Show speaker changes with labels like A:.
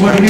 A: Juan